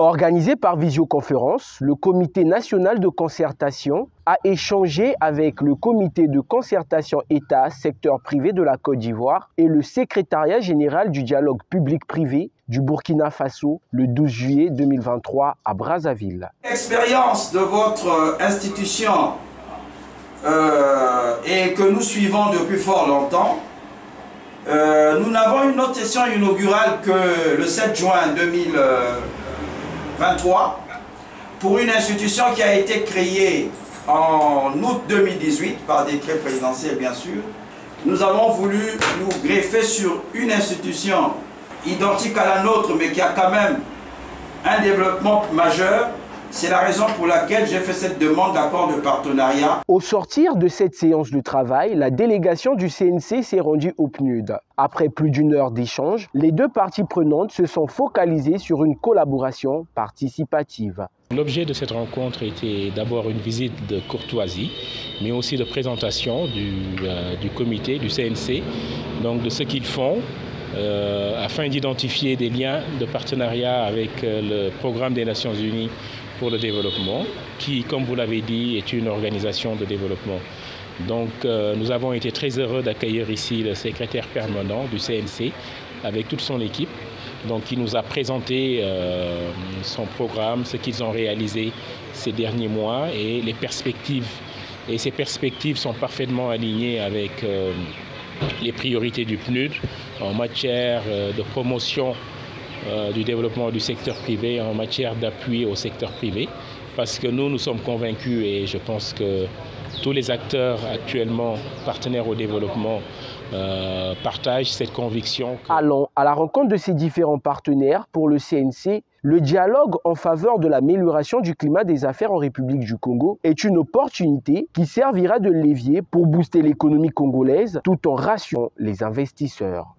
Organisé par visioconférence, le Comité national de concertation a échangé avec le Comité de concertation État secteur privé de la Côte d'Ivoire et le Secrétariat général du dialogue public-privé du Burkina Faso le 12 juillet 2023 à Brazzaville. L'expérience de votre institution euh, et que nous suivons depuis fort longtemps, euh, nous n'avons une autre session inaugurale que le 7 juin 2023 pour une institution qui a été créée en août 2018 par décret présidentiel bien sûr. Nous avons voulu nous greffer sur une institution identique à la nôtre mais qui a quand même un développement majeur c'est la raison pour laquelle j'ai fait cette demande d'accord de partenariat. Au sortir de cette séance de travail, la délégation du CNC s'est rendue au PNUD. Après plus d'une heure d'échange, les deux parties prenantes se sont focalisées sur une collaboration participative. L'objet de cette rencontre était d'abord une visite de courtoisie, mais aussi de présentation du, euh, du comité, du CNC, donc de ce qu'ils font, euh, afin d'identifier des liens de partenariat avec euh, le programme des Nations Unies pour le développement, qui, comme vous l'avez dit, est une organisation de développement. Donc euh, nous avons été très heureux d'accueillir ici le secrétaire permanent du CNC avec toute son équipe, donc qui nous a présenté son programme, ce qu'ils ont réalisé ces derniers mois et les perspectives. Et ces perspectives sont parfaitement alignées avec les priorités du PNUD en matière de promotion euh, du développement du secteur privé en matière d'appui au secteur privé. Parce que nous, nous sommes convaincus et je pense que tous les acteurs actuellement partenaires au développement euh, partagent cette conviction. Allons à la rencontre de ces différents partenaires pour le CNC. Le dialogue en faveur de l'amélioration du climat des affaires en République du Congo est une opportunité qui servira de levier pour booster l'économie congolaise tout en rassurant les investisseurs.